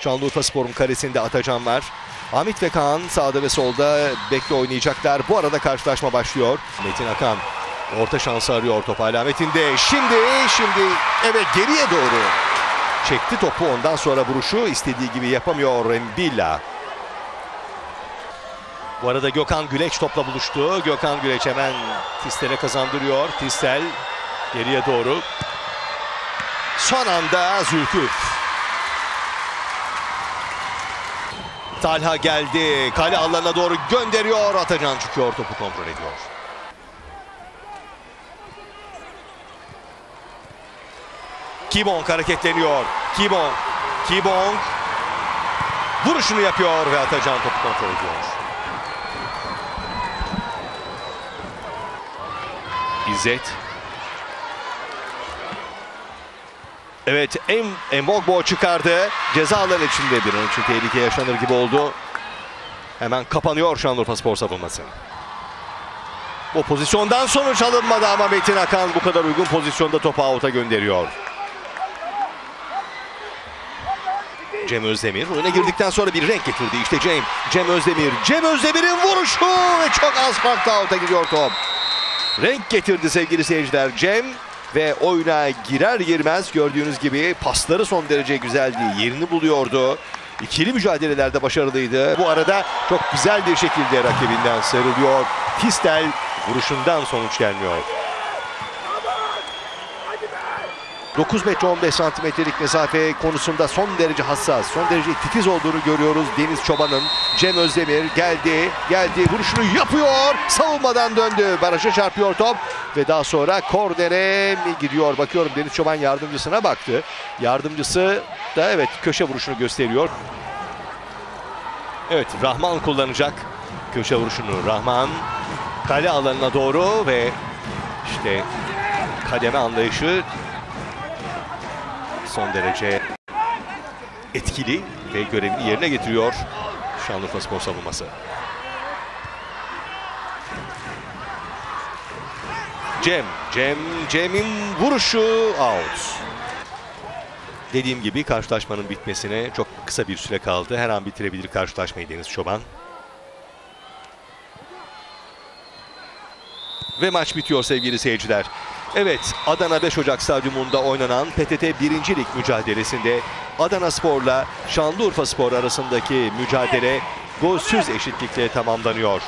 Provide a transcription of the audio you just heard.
Şanlıurfa Spor'un karesinde Atacan var. Hamit ve Kaan sağda ve solda bekle oynayacaklar. Bu arada karşılaşma başlıyor. Metin Akan orta şansı arıyor top alametinde. Şimdi, şimdi evet geriye doğru. Çekti topu ondan sonra vuruşu istediği gibi yapamıyor Mbilla. Bu arada Gökhan Güleç topla buluştu. Gökhan Güleç hemen Tistel'e kazandırıyor. Tistel geriye doğru. Son anda Zülküf. Talha geldi. Kale alanına doğru gönderiyor. Atacan çıkıyor topu kontrol ediyor. Kibong hareketleniyor. Kibong. Kibong. Vuruşunu yapıyor ve Atacan topu kontrol ediyor. İzzet. Evet em Mbogbo çıkardı. Ceza alanı içinde bir an için tehlike yaşanır gibi oldu. Hemen kapanıyor Şanlıurfa Spor savunması. Bu pozisyondan sonuç alınmadı ama Metin Akan bu kadar uygun pozisyonda topu out'a gönderiyor. Cem Özdemir oyuna girdikten sonra bir renk getirdi. İşte Cem, Cem Özdemir. Cem Özdemir'in vuruşu ve çok az farklı out'a gidiyor top. Renk getirdi sevgili seyirciler Cem ve oyuna girer girmez gördüğünüz gibi pasları son derece güzeldi. Yerini buluyordu. İkili mücadelelerde başarılıydı. Bu arada çok güzel bir şekilde rakibinden sarılıyor. Tistel vuruşundan sonuç gelmiyor. 9 metre 15 santimetrelik mesafe konusunda son derece hassas, son derece titiz olduğunu görüyoruz Deniz Çoban'ın. Cem Özdemir geldi, geldi, vuruşunu yapıyor. Savunmadan döndü, baraja çarpıyor top ve daha sonra kornere mi gidiyor? Bakıyorum Deniz Çoban yardımcısına baktı. Yardımcısı da evet köşe vuruşunu gösteriyor. Evet Rahman kullanacak köşe vuruşunu. Rahman kale alanına doğru ve işte kademe anlayışı son derece etkili ve görevini yerine getiriyor Şanlıurfa Spor savunması. Cem, Cem, Cem'in vuruşu out. Dediğim gibi karşılaşmanın bitmesine çok kısa bir süre kaldı. Her an bitirebilir karşılaşmayı Deniz Çoban. Ve maç bitiyor sevgili seyirciler. Evet Adana 5 Ocak Stadyumunda oynanan PTT 1. Lig mücadelesinde Adana Spor'la Şanlıurfa Spor arasındaki mücadele golsüz eşitlikle tamamlanıyor.